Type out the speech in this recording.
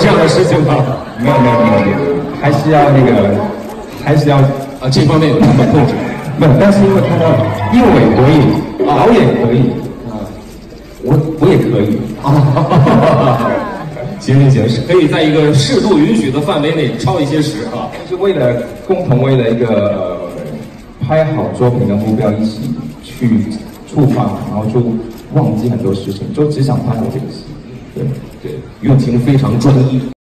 是吗？没有没有没有没有，还是要那个，还是要啊，这方面有成本控制。没有，但是因为看到英伟可以，导演可以，啊，我我也可以 啊。行行行，是可以在一个适度允许的范围内超一些时啊。就是为了共同为了一个拍好作品的目标一起去出发，然后就忘记很多事情，就只想拍好这个戏。对对，用情非常专一。